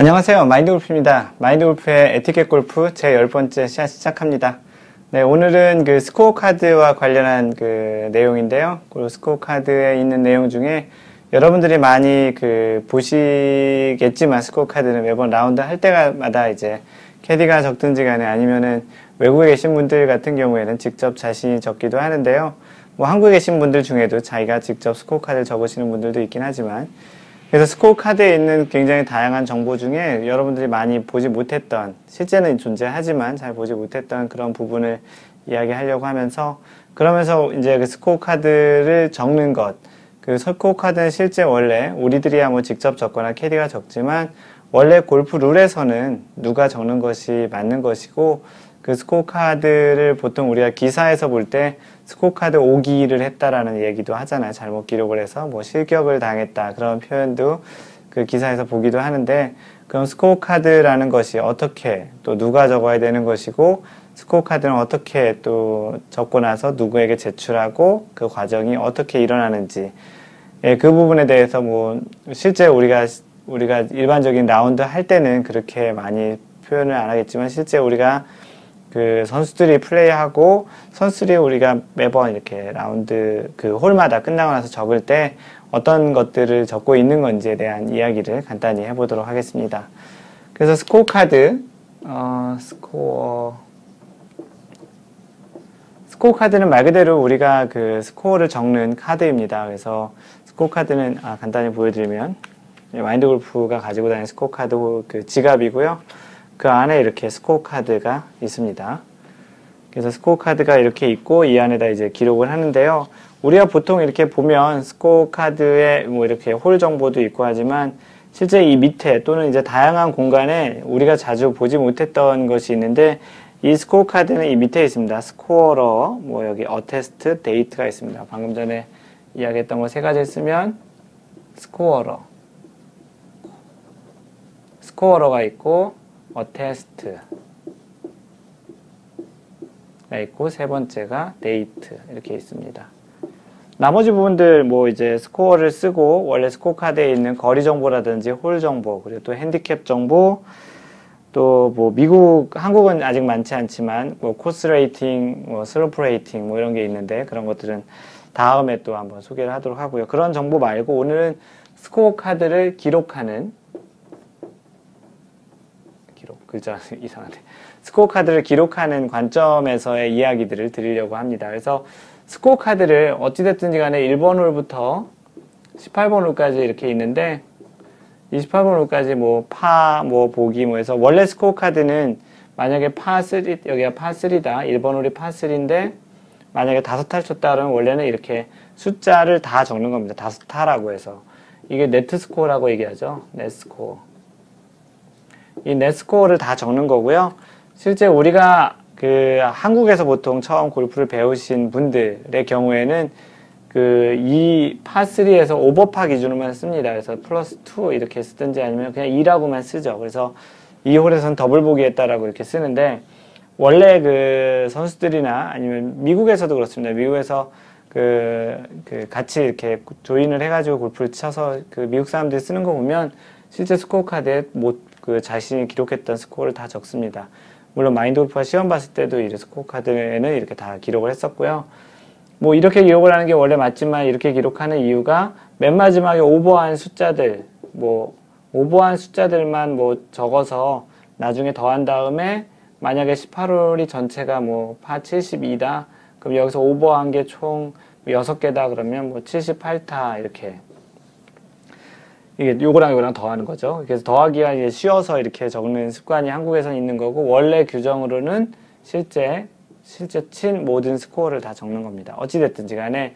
안녕하세요. 마인드 골프입니다. 마인드 골프의 에티켓 골프 제 열번째 시간 시작합니다. 네, 오늘은 그 스코어 카드와 관련한 그 내용인데요. 그 스코어 카드에 있는 내용 중에 여러분들이 많이 그 보시겠지만 스코어 카드는 매번 라운드 할 때마다 이제 캐디가 적든지 간에 아니면은 외국에 계신 분들 같은 경우에는 직접 자신이 적기도 하는데요. 뭐 한국에 계신 분들 중에도 자기가 직접 스코어 카드를 적으시는 분들도 있긴 하지만 그래서 스코어 카드에 있는 굉장히 다양한 정보 중에 여러분들이 많이 보지 못했던 실제는 존재하지만 잘 보지 못했던 그런 부분을 이야기하려고 하면서 그러면서 이제 그 스코어 카드를 적는 것, 그 스코어 카드는 실제 원래 우리들이야 뭐 직접 적거나 캐디가 적지만 원래 골프 룰에서는 누가 적는 것이 맞는 것이고 그 스코어 카드를 보통 우리가 기사에서 볼때 스코어 카드 오기를 했다라는 얘기도 하잖아요. 잘못 기록을 해서 뭐 실격을 당했다 그런 표현도 그 기사에서 보기도 하는데 그럼 스코어 카드라는 것이 어떻게 또 누가 적어야 되는 것이고 스코어 카드는 어떻게 또 적고 나서 누구에게 제출하고 그 과정이 어떻게 일어나는지 예, 그 부분에 대해서 뭐 실제 우리가 우리가 일반적인 라운드 할 때는 그렇게 많이 표현을 안 하겠지만 실제 우리가 그 선수들이 플레이하고 선수들이 우리가 매번 이렇게 라운드 그 홀마다 끝나고 나서 적을 때 어떤 것들을 적고 있는 건지에 대한 이야기를 간단히 해보도록 하겠습니다. 그래서 스코어 카드, 어, 스코어, 스코어 카드는 말 그대로 우리가 그 스코어를 적는 카드입니다. 그래서 스코어 카드는 아, 간단히 보여드리면 마인드 골프가 가지고 다니는 스코어 카드 그 지갑이고요. 그 안에 이렇게 스코어 카드가 있습니다. 그래서 스코어 카드가 이렇게 있고 이 안에다 이제 기록을 하는데요. 우리가 보통 이렇게 보면 스코어 카드에 뭐 이렇게 홀 정보도 있고 하지만 실제 이 밑에 또는 이제 다양한 공간에 우리가 자주 보지 못했던 것이 있는데 이 스코어 카드는 이 밑에 있습니다. scorer, 뭐 여기 attest, date가 있습니다. 방금 전에 이야기했던 거 세 가지 쓰면 scorer, scorer가 있고 attest가 있고 세 번째가 데이트 이렇게 있습니다. 나머지 부분들 뭐 이제 스코어를 쓰고 원래 스코어 카드에 있는 거리 정보라든지 홀 정보 그리고 또 핸디캡 정보 또 뭐 미국 한국은 아직 많지 않지만 뭐 course rating 뭐 slope rating 뭐 이런 게 있는데 그런 것들은 다음에 또 한번 소개를 하도록 하고요. 그런 정보 말고 오늘은 스코어 카드를 기록하는 글자 이상한데 스코어 카드를 기록하는 관점에서의 이야기들을 드리려고 합니다. 그래서 스코어 카드를 어찌됐든지 간에 1번 홀부터 18번 홀까지 이렇게 있는데 28번 홀까지 뭐 파, 뭐 보기 뭐 해서 원래 스코어 카드는 만약에 파3, 여기가 파3다. 1번 홀이 파3인데 만약에 다섯 탈 쳤다 그러면 원래는 이렇게 숫자를 다 적는 겁니다. 다섯 타라고 해서. 이게 net score라고 얘기하죠. net score. 이 net score를 다 적는 거고요. 실제 우리가 그 한국에서 보통 처음 골프를 배우신 분들의 경우에는 그 이 파3에서 오버파 기준으로만 씁니다. 그래서 플러스 2 이렇게 쓰든지 아니면 그냥 2라고만 쓰죠. 그래서 이 홀에서는 더블 보기 했다라고 이렇게 쓰는데 원래 그 선수들이나 아니면 미국에서도 그렇습니다. 미국에서 그, 그 같이 이렇게 join을 해가지고 골프를 쳐서 그 미국 사람들이 쓰는 거 보면 실제 스코어 카드에 못 그 자신이 기록했던 스코어를 다 적습니다. 물론 마인드 골프가 시험 봤을 때도 이 스코어 카드에는 이렇게 다 기록을 했었고요. 뭐 이렇게 기록을 하는 게 원래 맞지만 이렇게 기록하는 이유가 맨 마지막에 오버한 숫자들 뭐 오버한 숫자들만 뭐 적어서 나중에 더한 다음에 만약에 18홀이 전체가 뭐 파 72다 그럼 여기서 오버한 게 총 6개다 그러면 뭐 78타 이렇게 이게 요거랑 요거랑 더하는 거죠. 그래서 더하기가 이제 쉬워서 이렇게 적는 습관이 한국에서 있는 거고 원래 규정으로는 실제 실제 친 모든 스코어를 다 적는 겁니다. 어찌됐든지 간에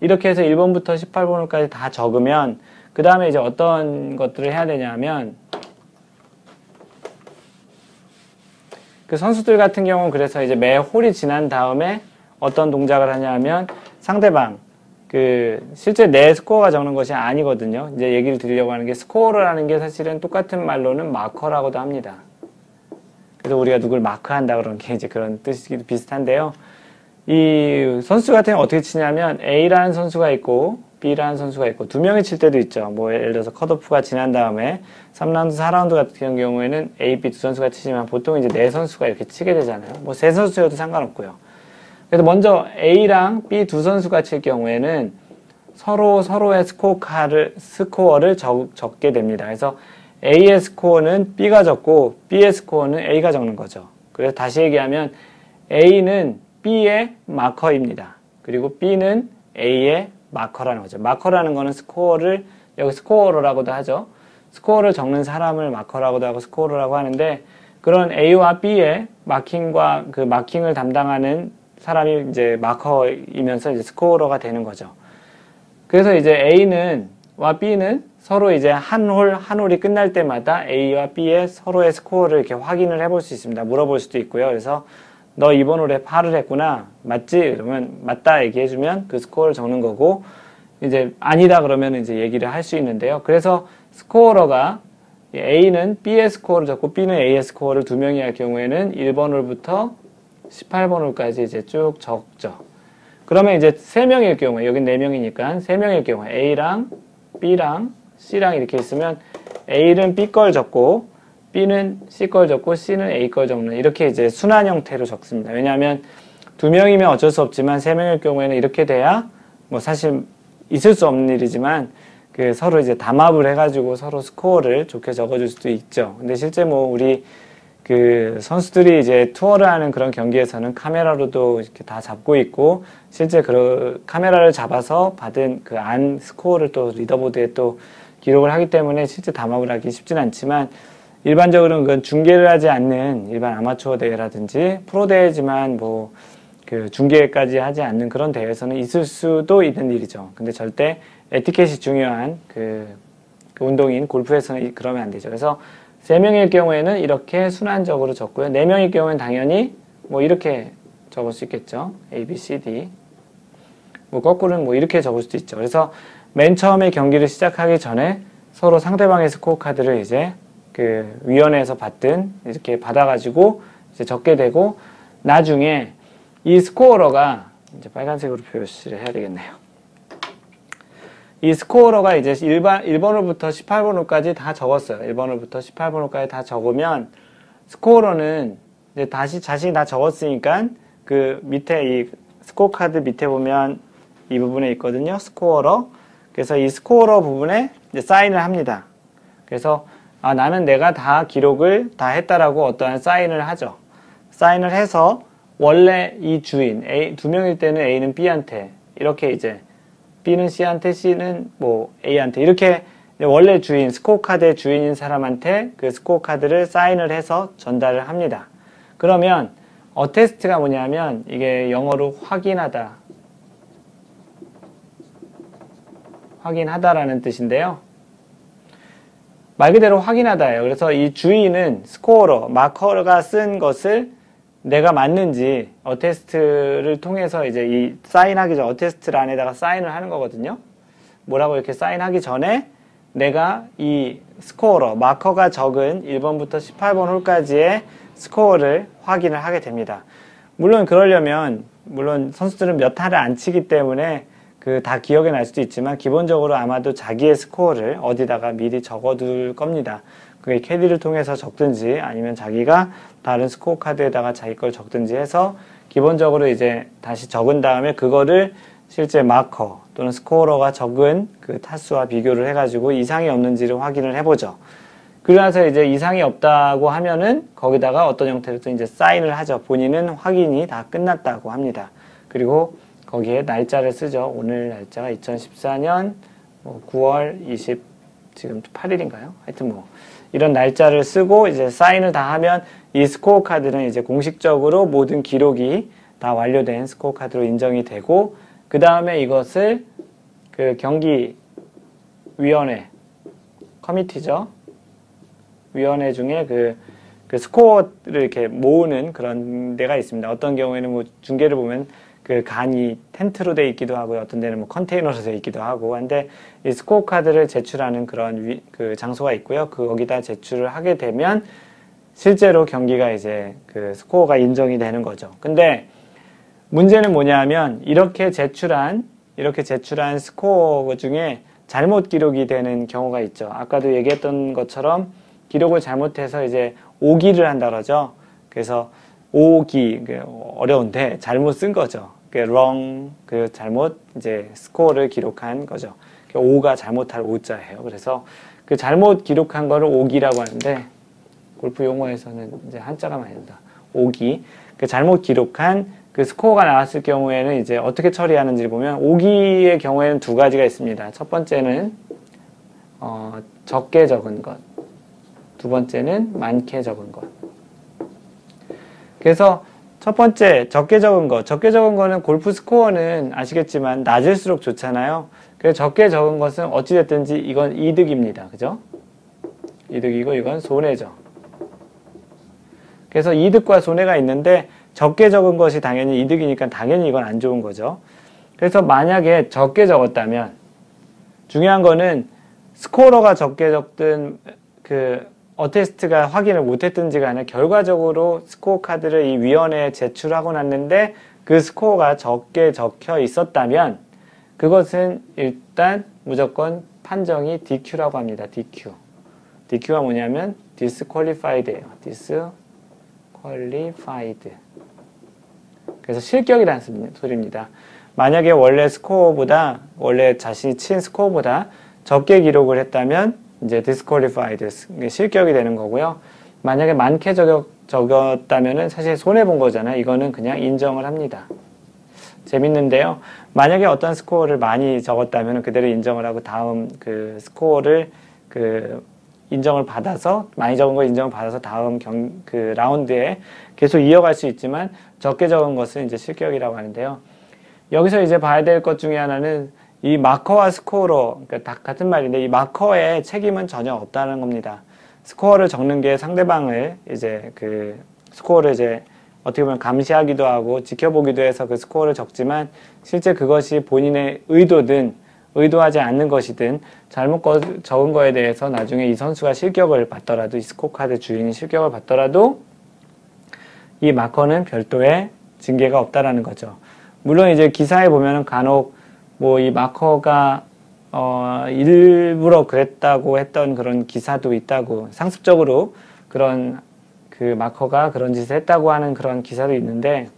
이렇게 해서 1번부터 18번까지 다 적으면 그 다음에 이제 어떤 것들을 해야 되냐면 그 선수들 같은 경우는 그래서 이제 매 홀이 지난 다음에 어떤 동작을 하냐면 상대방 그 실제 내 스코어가 적는 것이 아니거든요. 이제 얘기를 드리려고 하는 게 스코어라는 게 사실은 똑같은 말로는 마커라고도 합니다. 그래서 우리가 누굴 마크한다 그런 게 이제 그런 뜻이기도 비슷한데요. 이 선수 같은 경우 어떻게 치냐면 A라는 선수가 있고 B라는 선수가 있고 두 명이 칠 때도 있죠. 뭐 예를 들어서 컷오프가 지난 다음에 3라운드, 4라운드 같은 경우에는 A, B 두 선수가 치지만 보통 이제 네 선수가 이렇게 치게 되잖아요. 뭐 세 선수여도 상관없고요. 그래서 먼저 A랑 B 두 선수가 칠 경우에는 서로 서로의 스코어를 스코어를 적, 적게 됩니다. 그래서 A의 스코어는 B가 적고 B의 스코어는 A가 적는 거죠. 그래서 다시 얘기하면 A는 B의 마커입니다. 그리고 B는 A의 마커라는 거죠. 마커라는 거는 스코어를 여기 scorer라고도 하죠. 스코어를 적는 사람을 marker라고도 하고 scorer라고 하는데 그런 A와 B의 marking과 그 marking을 담당하는 사람이 이제 marker이면서 이제 scorer가 되는 거죠. 그래서 이제 A는 와 B는 서로 이제 한 홀, 한 홀이 끝날 때마다 A와 B의 서로의 스코어를 이렇게 확인을 해볼 수 있습니다. 물어볼 수도 있고요. 그래서 너 이번 홀에 파를 했구나. 맞지? 그러면 맞다 얘기해주면 그 스코어를 적는 거고, 이제 아니다 그러면 이제 얘기를 할 수 있는데요. 그래서 스코어러가 A는 B의 스코어를 적고 B는 A의 스코어를 두 명이 할 경우에는 1번 홀부터 18번 홀까지 이제 쭉 적죠. 그러면 이제 세 명일 경우에, 여긴 네 명이니까 세 명일 경우에 A랑 B랑 C랑 이렇게 있으면 A는 B 걸 적고 B는 C 걸 적고 C는 A 걸 적는 이렇게 이제 순환 형태로 적습니다. 왜냐하면 두 명이면 어쩔 수 없지만 세 명일 경우에는 이렇게 돼야 뭐 사실 있을 수 없는 일이지만 그 서로 이제 담합을 해가지고 서로 스코어를 좋게 적어줄 수도 있죠. 근데 실제 뭐 우리 그 선수들이 이제 투어를 하는 그런 경기에서는 카메라로도 이렇게 다 잡고 있고 실제 그 카메라를 잡아서 받은 그 안 스코어를 또 리더보드에 또 기록을 하기 때문에 실제 담합을 하기 쉽진 않지만 일반적으로는 그건 중계를 하지 않는 일반 아마추어 대회라든지 프로 대회지만 뭐 그 중계까지 하지 않는 그런 대회에서는 있을 수도 있는 일이죠. 근데 절대 에티켓이 중요한 그, 그 운동인 골프에서는 그러면 안 되죠. 그래서 세 명일 경우에는 이렇게 순환적으로 적고요. 네 명일 경우에는 당연히 뭐 이렇게 적을 수 있겠죠. A, B, C, D. 뭐 거꾸로는 뭐 이렇게 적을 수도 있죠. 그래서 맨 처음에 경기를 시작하기 전에 서로 상대방의 스코어 카드를 이제 그 위원회에서 받든 이렇게 받아가지고 이제 적게 되고 나중에 이 scorer가 이제 빨간색으로 표시를 해야 되겠네요. 이 scorer가 이제 1번, 1번홀부터 18번홀까지 다 적었어요. 1번홀부터 18번홀까지 다 적으면 scorer는 이제 다시 자신이 다 적었으니까 그 밑에 이 스코어 카드 밑에 보면 이 부분에 있거든요. scorer. 그래서 이 scorer 부분에 이제 사인을 합니다. 그래서 아, 나는 내가 다 기록을 다 했다라고 어떠한 사인을 하죠. 사인을 해서 원래 이 주인, A, 두 명일 때는 A는 B한테 이렇게 이제 B는 C한테 C는 뭐 A한테 이렇게 원래 주인, 스코어 카드의 주인인 사람한테 그 스코어 카드를 사인을 해서 전달을 합니다. 그러면 attest가 뭐냐면 이게 영어로 확인하다. 확인하다라는 뜻인데요. 말 그대로 확인하다예요. 그래서 이 주인은 스코어러, 마커가 쓴 것을 내가 맞는지 attest를 통해서 이제 이 사인하기 전 attest란에다가 사인을 하는 거거든요. 뭐라고 이렇게 사인하기 전에 내가 이 스코어러, 마커가 적은 1번부터 18번 홀까지의 스코어를 확인을 하게 됩니다. 물론 그러려면 물론 선수들은 몇 타를 안 치기 때문에 그 다 기억에 날 수도 있지만 기본적으로 아마도 자기의 스코어를 어디다가 미리 적어둘 겁니다. 그게 캐디를 통해서 적든지 아니면 자기가 다른 스코어 카드에다가 자기 걸 적든지 해서 기본적으로 이제 다시 적은 다음에 그거를 실제 마커 또는 스코어러가 적은 그 타수와 비교를 해가지고 이상이 없는지를 확인을 해보죠. 그러나서 이제 이상이 없다고 하면은 거기다가 어떤 형태로 또 이제 사인을 하죠. 본인은 확인이 다 끝났다고 합니다. 그리고 거기에 날짜를 쓰죠. 오늘 날짜가 2014년 9월 뭐20 지금 8일인가요? 하여튼 뭐 이런 날짜를 쓰고 이제 사인을 다 하면 이 스코어 카드는 이제 공식적으로 모든 기록이 다 완료된 스코어 카드로 인정이 되고 그 다음에 이것을 그 경기 위원회 커미티죠. 위원회 중에 그, 그 스코어를 이렇게 모으는 그런 데가 있습니다. 어떤 경우에는 뭐 중계를 보면 그 간이 텐트로 돼 있기도 하고 어떤 데는 뭐 컨테이너로 돼 있기도 하고 한데 이 스코어 카드를 제출하는 그런 위, 그 장소가 있고요. 그 거기다 제출을 하게 되면 실제로 경기가 이제 그 스코어가 인정이 되는 거죠. 근데 문제는 뭐냐면 이렇게 제출한 이렇게 제출한 스코어 중에 잘못 기록이 되는 경우가 있죠. 아까도 얘기했던 것처럼 기록을 잘못해서 이제 오기를 한다 그러죠. 그래서 오기 어려운데 잘못 쓴 거죠. wrong 그 잘못 이제 스코어를 기록한 거죠. 오가 잘못할 오자예요. 그래서 그 잘못 기록한 거를 오기라고 하는데 골프 용어에서는 이제 한자가 많이 든다. 오기. 그 잘못 기록한 그 스코어가 나왔을 경우에는 이제 어떻게 처리하는지 보면 오기의 경우에는 두 가지가 있습니다. 첫 번째는 어, 적게 적은 것. 두 번째는 많게 적은 것. 그래서 첫 번째 적게 적은 거. 적게 적은 거는 골프 스코어는 아시겠지만 낮을수록 좋잖아요. 그래서 적게 적은 것은 어찌 됐든지 이건 이득입니다. 그죠? 이득이고 이건 손해죠. 그래서 이득과 손해가 있는데 적게 적은 것이 당연히 이득이니까 당연히 이건 안 좋은 거죠. 그래서 만약에 적게 적었다면 중요한 거는 스코어가 적게 적든 그 어테스트가 확인을 못했든지 간에 결과적으로 스코어 카드를 이 위원회에 제출하고 났는데 그 스코어가 적게 적혀 있었다면 그것은 일단 무조건 판정이 DQ라고 합니다. DQ. DQ가 뭐냐면 disqualified예요. disqualified. 그래서 실격이라는 소리입니다. 만약에 원래 스코어보다 원래 자신이 친 스코어보다 적게 기록을 했다면 이제 disqualified 실격이 되는 거고요. 만약에 많게 적였, 적었다면은 사실 손해 본 거잖아요. 이거는 그냥 인정을 합니다. 재밌는데요. 만약에 어떤 스코어를 많이 적었다면 그대로 인정을 하고 다음 그 스코어를 그 인정을 받아서 많이 적은 거 인정을 받아서 다음 경, 그 라운드에 계속 이어갈 수 있지만 적게 적은 것은 이제 실격이라고 하는데요. 여기서 이제 봐야 될 것 중에 하나는 이 마커와 스코어러 그러니까 다 같은 말인데 이 마커의 책임은 전혀 없다는 겁니다. 스코어를 적는 게 상대방을 이제 그 스코어를 이제 어떻게 보면 감시하기도 하고 지켜보기도 해서 그 스코어를 적지만 실제 그것이 본인의 의도든 의도하지 않는 것이든 잘못 적은 거에 대해서 나중에 이 선수가 실격을 받더라도 이 스코어 카드 주인이 실격을 받더라도 이 마커는 별도의 징계가 없다라는 거죠. 물론 이제 기사에 보면은 간혹 뭐 이 마커가 어 일부러 그랬다고 했던 그런 기사도 있다고 상습적으로 그런 그 마커가 그런 짓을 했다고 하는 그런 기사도 있는데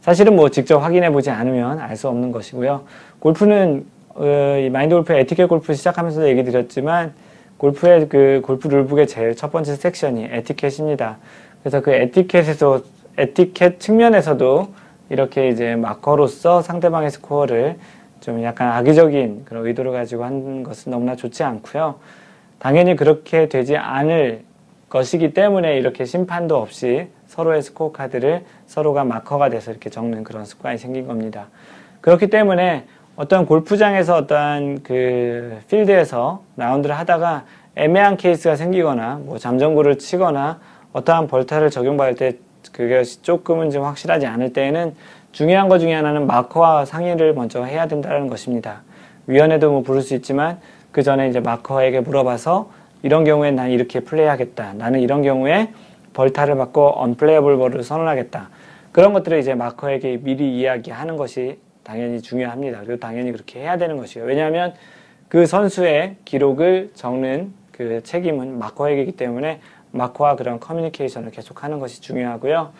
사실은 뭐 직접 확인해 보지 않으면 알 수 없는 것이고요. 골프는 어, 이 마인드 골프 에티켓 골프 시작하면서도 얘기 드렸지만 골프의 그 골프 룰북의 제일 첫 번째 섹션이 에티켓입니다. 그래서 그 에티켓에서 에티켓 측면에서도 이렇게 이제 마커로서 상대방의 스코어를 좀 약간 악의적인 그런 의도를 가지고 한 것은 너무나 좋지 않고요. 당연히 그렇게 되지 않을 것이기 때문에 이렇게 심판도 없이 서로의 스코어 카드를 서로가 마커가 돼서 이렇게 적는 그런 습관이 생긴 겁니다. 그렇기 때문에 어떤 골프장에서 어떤 그 필드에서 라운드를 하다가 애매한 케이스가 생기거나 뭐 잠정구를 치거나 어떠한 벌타를 적용받을 때 그것이 조금은 좀 확실하지 않을 때에는 중요한 것 중에 하나는 마커와 상의를 먼저 해야 된다는 것입니다. 위원회도 뭐 부를 수 있지만 그 전에 이제 마커에게 물어봐서 이런 경우에 난 이렇게 플레이하겠다. 나는 이런 경우에 벌타를 받고 언플레이어블 볼을 선언하겠다. 그런 것들을 이제 마커에게 미리 이야기하는 것이 당연히 중요합니다. 그리고 당연히 그렇게 해야 되는 것이에요. 왜냐하면 그 선수의 기록을 적는 그 책임은 마커에게이기 때문에 마커와 그런 커뮤니케이션을 계속하는 것이 중요하고요.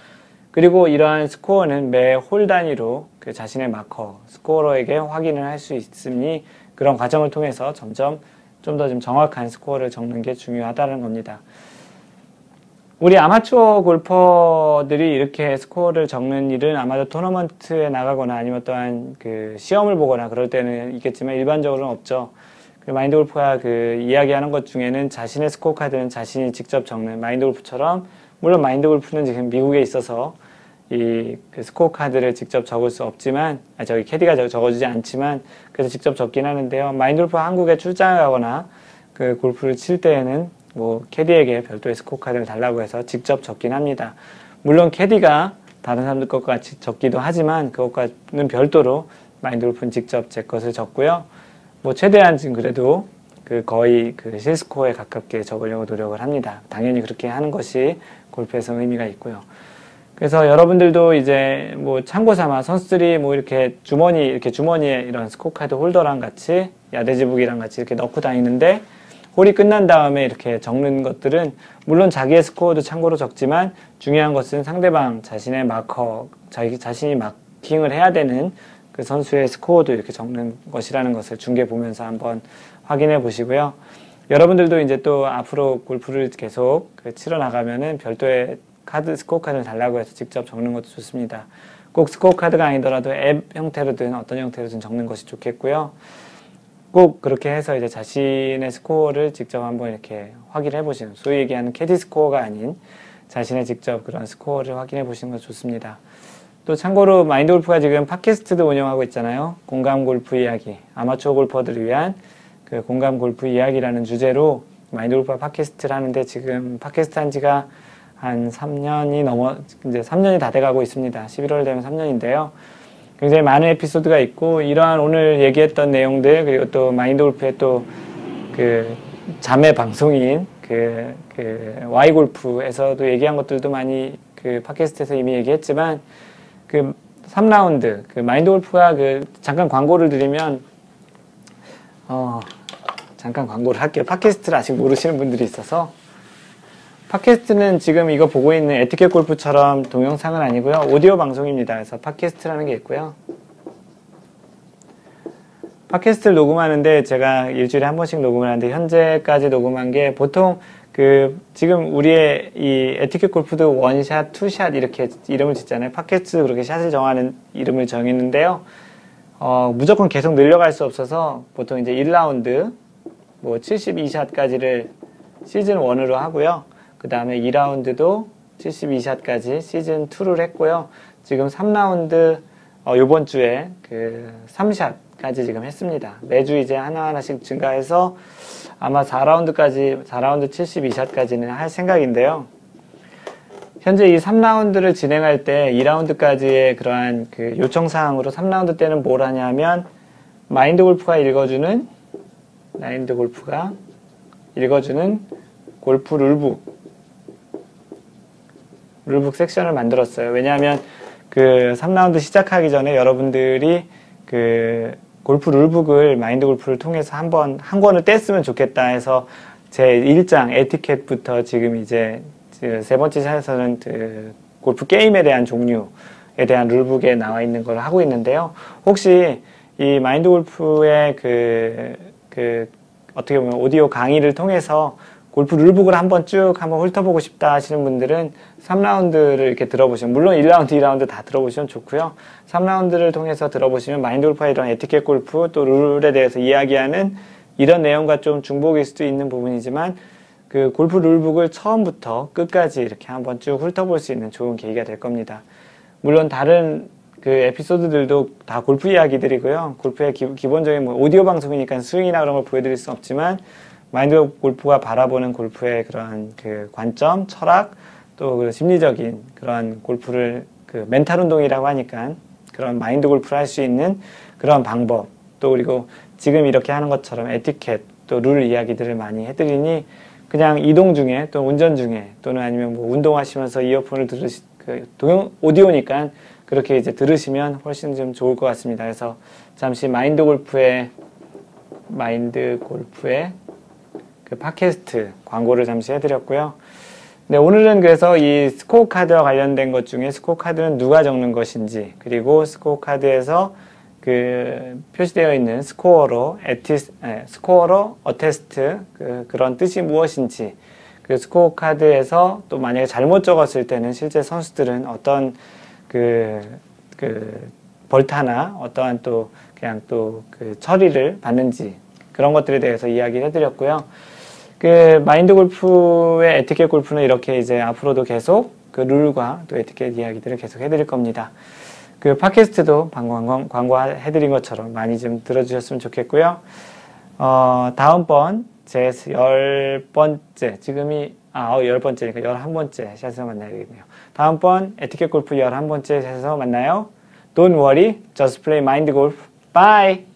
그리고 이러한 스코어는 매 홀 단위로 그 자신의 마커, 스코어러에게 확인을 할 수 있으니 그런 과정을 통해서 점점 좀더좀 정확한 스코어를 적는 게 중요하다는 겁니다. 우리 아마추어 골퍼들이 이렇게 스코어를 적는 일은 아마도 토너먼트에 나가거나 아니면 또한 그 시험을 보거나 그럴 때는 있겠지만 일반적으로는 없죠. 그 마인드 골프가 그 이야기하는 것 중에는 자신의 스코어 카드는 자신이 직접 적는 마인드 골프처럼 물론 마인드 골프는 지금 미국에 있어서 이 그 스코어 카드를 직접 적을 수 없지만 아 저기 캐디가 적어주지 않지만 그래서 직접 적긴 하는데요. 마인드 골프 한국에 출장을 가거나 그 골프를 칠 때에는 뭐 캐디에게 별도의 스코어 카드를 달라고 해서 직접 적긴 합니다. 물론 캐디가 다른 사람들 것과 같이 적기도 하지만 그것과는 별도로 마인드 골프는 직접 제 것을 적고요. 뭐 최대한 지금 그래도 그 거의 그 실스코어에 가깝게 적으려고 노력을 합니다. 당연히 그렇게 하는 것이 골프에서 의미가 있고요. 그래서 여러분들도 이제 뭐 참고 삼아 선수들이 뭐 이렇게 주머니 이렇게 주머니에 이런 스코어 카드 홀더랑 같이 yardage book이랑 같이 이렇게 넣고 다니는데 홀이 끝난 다음에 이렇게 적는 것들은 물론 자기의 스코어도 참고로 적지만 중요한 것은 상대방 자신의 마커 자기 자신이 마킹을 해야 되는 그 선수의 스코어도 이렇게 적는 것이라는 것을 중계 보면서 한번 확인해 보시고요. 여러분들도 이제 또 앞으로 골프를 계속 그 치러 나가면은 별도의 카드 스코어 카드를 달라고 해서 직접 적는 것도 좋습니다. 꼭 스코어 카드가 아니더라도 앱 형태로든 어떤 형태로든 적는 것이 좋겠고요. 꼭 그렇게 해서 이제 자신의 스코어를 직접 한번 이렇게 확인해 보시는 소위 얘기하는 캐디 스코어가 아닌 자신의 직접 그런 스코어를 확인해 보시는 것도 좋습니다. 또 참고로 마인드 골프가 지금 팟캐스트도 운영하고 있잖아요. 공감 골프 이야기, 아마추어 골퍼들을 위한 그 공감 골프 이야기라는 주제로 마인드 골프가 팟캐스트를 하는데 지금 팟캐스트 한 지가 한 3년이 넘어 이제 3년이 다 돼가고 있습니다. 11월 되면 3년인데요. 굉장히 많은 에피소드가 있고 이러한 오늘 얘기했던 내용들 그리고 또 마인드 골프의 또 그 자매 방송인 그, 그 Y 골프에서도 얘기한 것들도 많이 그 팟캐스트에서 이미 얘기했지만 그 3라운드 그 마인드 골프가 그 잠깐 광고를 드리면 어 잠깐 광고를 할게요. 팟캐스트를 아직 모르시는 분들이 있어서 팟캐스트는 지금 이거 보고 있는 에티켓 골프처럼 동영상은 아니고요. 오디오 방송입니다. 그래서 팟캐스트라는 게 있고요. 팟캐스트를 녹음하는데 제가 일주일에 한 번씩 녹음을 하는데 현재까지 녹음한 게 보통 그 지금 우리의 이 에티켓 골프도 one shot, two shot 이렇게 이름을 짓잖아요. 팟캐스트 그렇게 샷을 정하는 이름을 정했는데요. 어, 무조건 계속 늘려갈 수 없어서 보통 이제 1라운드 뭐 72샷까지를 시즌 1으로 하고요. 그 다음에 2라운드도 72샷까지 시즌 2를 했고요. 지금 3라운드 어, 요번 주에 그 3샷까지 지금 했습니다. 매주 이제 하나하나씩 증가해서 아마 4라운드까지 4라운드 72샷까지는 할 생각인데요. 현재 이 3라운드를 진행할 때 2라운드까지의 그러한 그 요청 사항으로 3라운드 때는 뭘 하냐면 마인드 골프가 읽어주는 마인드 골프가 읽어주는 골프 룰북 룰북 섹션을 만들었어요. 왜냐하면 그 3라운드 시작하기 전에 여러분들이 그 골프 룰북을 마인드 골프를 통해서 한번 한 권을 뗐으면 좋겠다 해서 제 1장 에티켓부터 지금 이제 그세 번째 샷에서는 그 골프 게임에 대한 종류에 대한 룰북에 나와 있는 걸 하고 있는데요. 혹시 이 마인드 골프의 그, 그 어떻게 보면 오디오 강의를 통해서 골프 룰북을 한번 쭉 한번 훑어보고 싶다 하시는 분들은 3라운드를 이렇게 들어보시면 물론 1라운드, 2라운드 다 들어보시면 좋고요. 3라운드를 통해서 들어보시면 마인드 골프와 이런 에티켓 골프 또 룰에 대해서 이야기하는 이런 내용과 좀 중복일 수도 있는 부분이지만 그 골프 룰북을 처음부터 끝까지 이렇게 한번 쭉 훑어볼 수 있는 좋은 계기가 될 겁니다. 물론 다른 그 에피소드들도 다 골프 이야기들이고요. 골프의 기, 본적인 뭐 오디오 방송이니까 스윙이나 그런 걸 보여드릴 수 없지만 마인드 골프가 바라보는 골프의 그러한 그 관점, 철학, 또 그 심리적인 그런 골프를 그 멘탈 운동이라고 하니까 그런 마인드 골프를 할 수 있는 그런 방법, 또 그리고 지금 이렇게 하는 것처럼 에티켓, 또 룰 이야기들을 많이 해드리니 그냥 이동 중에 또 운전 중에 또는 아니면 뭐 운동하시면서 이어폰을 들으시 그 동영 오디오니까 그렇게 이제 들으시면 훨씬 좀 좋을 것 같습니다. 그래서 잠시 마인드 골프의 마인드 골프의 그 팟캐스트 광고를 잠시 해드렸고요. 네, 오늘은 그래서 이 스코어 카드와 관련된 것 중에 스코어 카드는 누가 적는 것인지, 그리고 스코어 카드에서 그 표시되어 있는 스코어러 attes, 네, 스코어러 attest 그, 그런 뜻이 무엇인지, 그 스코어 카드에서 또 만약에 잘못 적었을 때는 실제 선수들은 어떤 그, 그 벌타나 어떠한 또 그냥 또 그 처리를 받는지 그런 것들에 대해서 이야기를 해드렸고요. 그 마인드 골프의 에티켓 골프는 이렇게 이제 앞으로도 계속 그 룰과 또 에티켓 이야기들을 계속 해드릴 겁니다. 그 팟캐스트도 방금 광고 해드린 것처럼 많이 좀 들어주셨으면 좋겠고요. 어, 다음번 제 열 번째, 지금이, 아, 어, 열 번째니까 열한 번째 샷에서 만나야 되겠네요. 다음번 에티켓 골프 열한 번째 샷에서 만나요. Don't worry, just play mind golf. Bye!